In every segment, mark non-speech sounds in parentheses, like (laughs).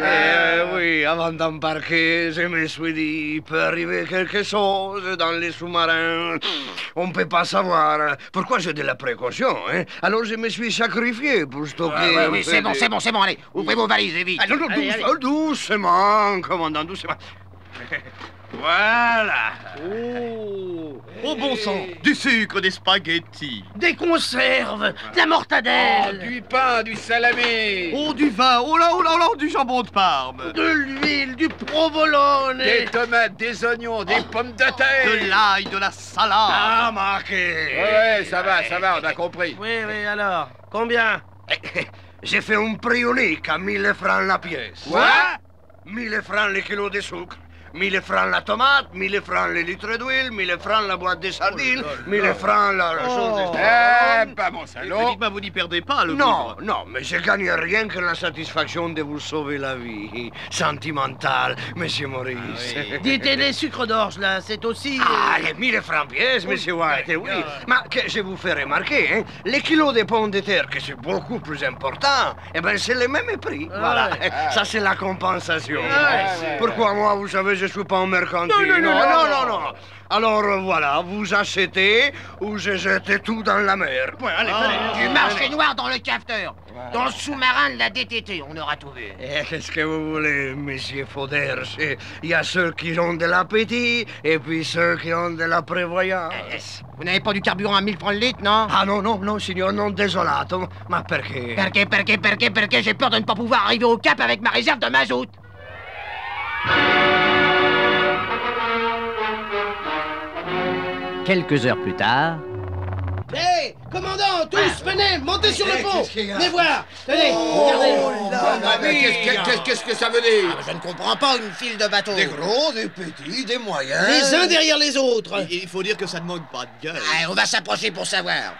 Eh oui, avant d'embarquer, je me suis dit, il peut arriver quelque chose dans les sous-marins. On ne peut pas savoir. Pourquoi j'ai de la précaution, hein? Alors je me suis sacrifié pour stocker... Ah, oui, c'est bon, c'est bon, c'est bon, allez, ouvrez vos valises, et vite. Ah, non, non, Allez, douce- allez. oh, doucement, commandant, doucement. (laughs) Voilà. Oh, oh bon sang, du sucre, des spaghettis. Des conserves, de la mortadelle, Du pain, du salamé. Oh, du vin, oh là, oh là, oh là, du jambon de Parme. de l'huile, du provolone. Des tomates, des oignons, des pommes de terre. De l'ail, de la salade. Ah, marqué. Ouais, ouais, ça va, ça va, on a compris. Oui, oui, alors, combien? (laughs) J'ai fait un prix unique à 1000 francs la pièce. Quoi? 1000 francs le kilo de sucre. 1000 francs la tomate, 1000 francs le litre d'huile, 1000 francs la boîte de sardines, 1000 francs la la chose de... Eh, pas mon salaud. Dites-moi, vous n'y perdez pas le Non, non, mais je gagne rien que la satisfaction de vous sauver la vie. Sentimentale, monsieur Maurice. Dites et les sucres d'orge, là, c'est aussi... euh, Ah, les 1000 francs pièces, monsieur White, oui. Mais que je vous fais remarquer, hein, les kilos de pommes de terre, que c'est beaucoup plus important, eh bien, c'est le même prix. Voilà. Ça, c'est la compensation. ouais, Pourquoi moi, vous savez, je suis pas un mercantile. Non, non, non, non, non, non, non. Alors, euh, voilà, vous achetez ou je jette tout dans la mer. Du marché noir dans le cafeteur. Dans le sous-marin de la DTT, on aura tout vu. Eh, Qu'est-ce que vous voulez, monsieur Fauders Il y a ceux qui ont de l'appétit et puis ceux qui ont de la prévoyance. Vous n'avez pas du carburant à 1000 francs le litre, non? Ah non, non, non, signor, non, desolato. Ma perché? Perché, perché, perché, perché j'ai peur de ne pas pouvoir arriver au cap avec ma réserve de mazout. Quelques heures plus tard, Hé, commandant, tous, venez, montez sur le pont. y a Venez voir, tenez, regardez. Ah, mais qu'est-ce que- qu'est-ce que ça veut dire Je ne comprends pas une file de bateaux. Des gros, des petits, des moyens. Les uns derrière les autres. Il faut dire que ça ne manque pas de gueule. Ah, on va s'approcher pour savoir.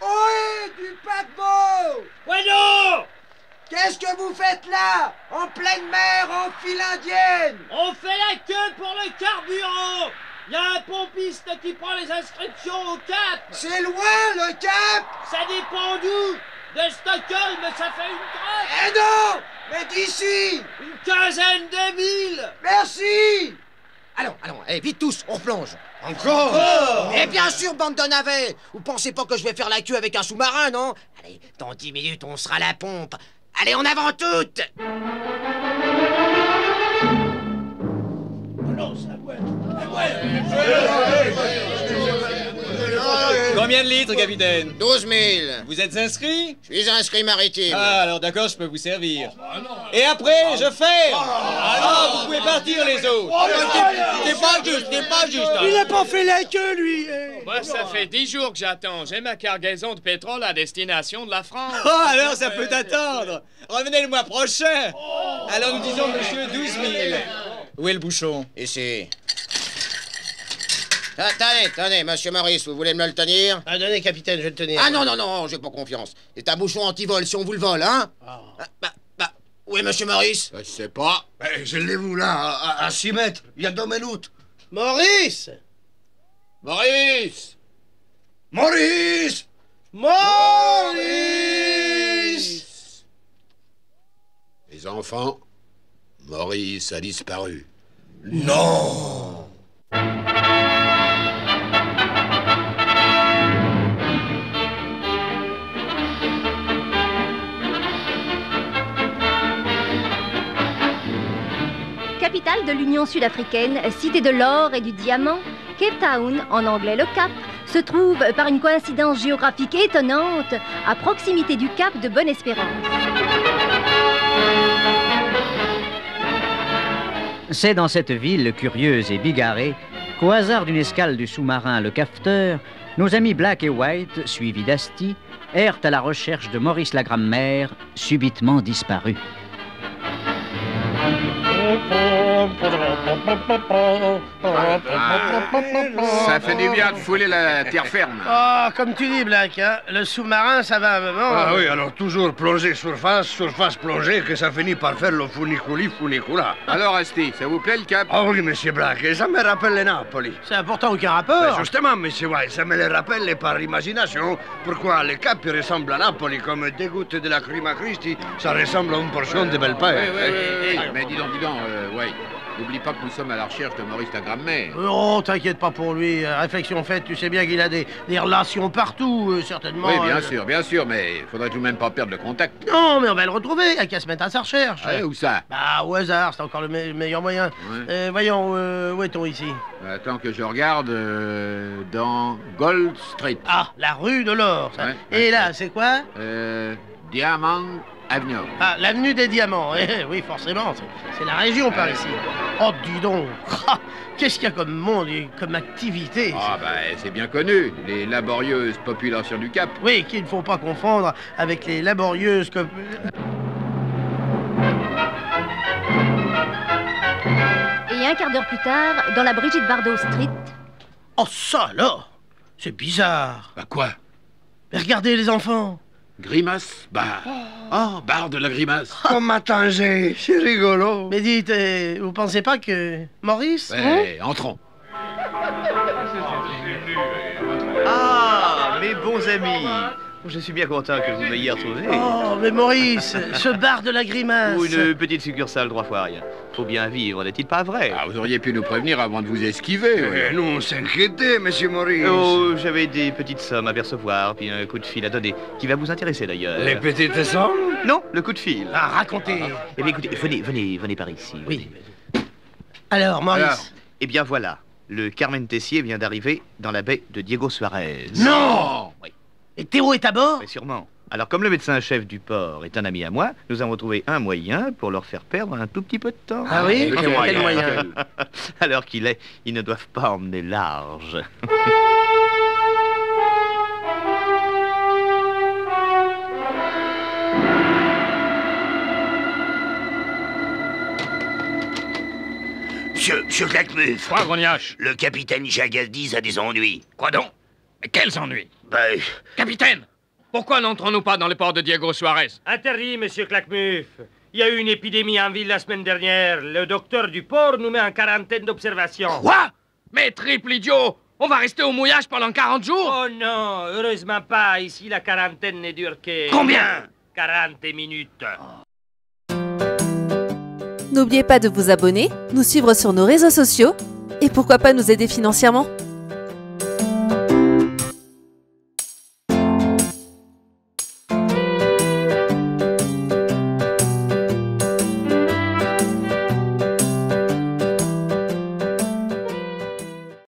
Ohé, du paquebot Ouais, non Qu'est-ce que vous faites là En pleine mer, en file indienne? On fait la queue pour le carburant Il y a un pompiste qui prend les inscriptions au Cap. C'est loin, le cap. Ça dépend d'où. De Stockholm, ça fait une traite Eh non Mais d'ici. Une quinzaine de milles. Merci. Allons, allons, eh, vite tous, on plonge. Encore Eh bien sûr, bande de navets. Vous pensez pas que je vais faire la queue avec un sous-marin, non? Allez, dans dix minutes, on sera à la pompe. Allez, en avant toutes Combien de litres, capitaine? 12 000 Vous êtes inscrit? Je suis inscrit maritime. Ah, alors d'accord, je peux vous servir. Et après, je ferme. Ah, vous pouvez partir, les autres. C'est pas juste, c'est pas juste Il n'a pas fait la queue, lui. Moi, ça fait dix jours que j'attends. J'ai ma cargaison de pétrole à destination de la France. Oh, alors ça peut attendre Revenez le mois prochain Alors nous disons, monsieur, 12 000. Où est le bouchon? Ici. Ah, Tenez, tenez, monsieur Maurice, vous voulez me le tenir Ah, donnez, capitaine, je vais le tenir. Ah non, non, non, j'ai pas confiance. C'est un bouchon anti-vol si on vous le vole, hein Ah, bah, bah, où est monsieur Maurice Je sais pas. Eh, Je l'ai vu là, à 6 mètres, il y a deux minutes. Maurice Maurice Maurice Maurice Les enfants, Maurice a disparu. Non Capitale de l'Union sud-africaine, cité de l'or et du diamant, Cape Town, en anglais le Cap, se trouve par une coïncidence géographique étonnante à proximité du Cap de Bonne-Espérance. c'est dans cette ville curieuse et bigarrée qu'au hasard d'une escale du sous-marin Le Cafeteur, nos amis Black et White, suivis d'Asti, errent à la recherche de Maurice la grammaire, subitement disparu. Au pont Ça fait du bien de fouler la terre ferme. Oh, comme tu dis, Black, hein, le sous-marin, ça va un moment. Ah oui, alors toujours plonger surface, surface plongée, que ça finit par faire le funiculi funicula. Alors, Asti, ça vous plaît le cap? Ah oui, monsieur Black, et ça me rappelle les Napoli. Ça n'a pourtant aucun rapport. justement, monsieur White, ça me les rappelle par imagination. Pourquoi le cap ressemble à Napoli, comme des gouttes de la crima Christi, ça ressemble à une portion de belle Oui, paix. oui, oui, oui. Mais dis donc, dis donc, euh, ouais. N'oublie pas que nous sommes à la recherche de Maurice la grammaire. Oh, t'inquiète pas pour lui. euh, Réflexion faite, tu sais bien qu'il a des, des relations partout, euh, certainement. Oui, bien euh. sûr, bien sûr, mais il faudrait tout de même pas perdre le contact. Non, mais on va le retrouver. Il a qu'à se mettre à sa recherche. Ouais, où ça? Bah, au hasard, c'est encore le me- meilleur moyen. Ouais. Euh, voyons, euh, où est-on ici? Attends que je regarde euh, dans Gold Street. Ah, la rue de l'or. ça. Ouais, Et là, c'est quoi? Euh, Diamond Avenue. Ah, l'avenue des diamants. Eh, oui, forcément, c'est- c'est la région par ici. Oh, dis donc. (laughs) Ah, Qu'est-ce qu'il y a comme monde et comme activité Ah bah c'est bien connu, les laborieuses populations du Cap. Oui, qu'il ne faut pas confondre avec les laborieuses comme... Et un quart d'heure plus tard, dans la Brigitte Bardot Street, Oh, ça alors? C'est bizarre. Bah quoi? Mais regardez les enfants. Grimace Bar. Oh, bar de la grimace. (laughs) Oh, ma c'est rigolo. Mais dites, euh, vous pensez pas que Maurice hein Ouais, entrons. Ah, mes bons amis. Je suis bien content que vous m'ayez retrouvé. Oh, mais Maurice, ce bar de la grimace. Ou une petite succursale trois fois rien. Faut bien vivre, n'est-il pas vrai? Ah, vous auriez pu nous prévenir avant de vous esquiver. Eh, ouais. nous, on s'inquiétait, monsieur Maurice. Oh, j'avais des petites sommes à percevoir, puis un coup de fil à donner, qui va vous intéresser d'ailleurs. Les petites sommes? Non, le coup de fil. Ah, racontez. Eh bien écoutez, venez, venez, venez par ici. Oui. venez. Alors, Maurice. Alors Eh bien voilà, le Carmen Tessier vient d'arriver dans la baie de Diego Suarez. Non Oui, Et Théo est à bord mais sûrement. Alors comme le médecin-chef du port est un ami à moi, nous avons trouvé un moyen pour leur faire perdre un tout petit peu de temps. Ah oui Quel Quel moyen moyen (laughs) Alors qu'il est, ils ne doivent pas emmener large. Monsieur, monsieur Claquemuf, Quoi, Grognache? Le capitaine Jagaldiz a des ennuis. Quoi donc? Quels ennuis Ben, Capitaine Pourquoi n'entrons-nous pas dans le port de Diego Suarez Interdit, monsieur Claquemuf. Il y a eu une épidémie en ville la semaine dernière. Le docteur du port nous met en quarantaine d'observation. Quoi Mais triple idiot On va rester au mouillage pendant 40 jours Oh non, heureusement pas. Ici, la quarantaine ne dure que... combien 40 minutes. N'oubliez pas de vous abonner, nous suivre sur nos réseaux sociaux et pourquoi pas nous aider financièrement.